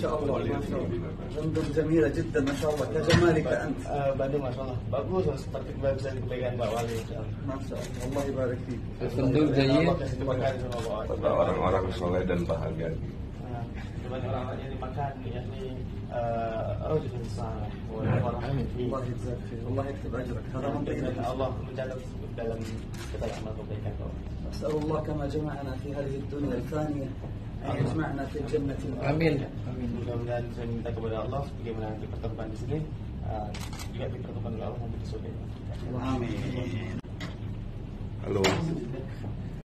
شاء الله ما شاء الله Bandung جميلة جدا ما شاء الله كجمالك أنت Eh, Bandung masya Allah bagus seperti bisa dikembalikan Mbak Wali. ما شاء الله الله يبارك فيك Allah جيد. Pada orang-orang soleh dan bahagia. Cuman orang-orang yang dimakan yakni eh, oh jadi salah orang الله يجزاك خير الله يكتب أجرك هذا من dan Allah mencatat dalam kita amal kebaikan kau. أسأل الله كما جمعنا في هذه الدنيا الفانية Amin في mudah-mudahan saya minta kepada Allah bagaimana nanti pertemuan di sini ah, juga kita pertemuan oleh Allah untuk sore. Amin. Halo.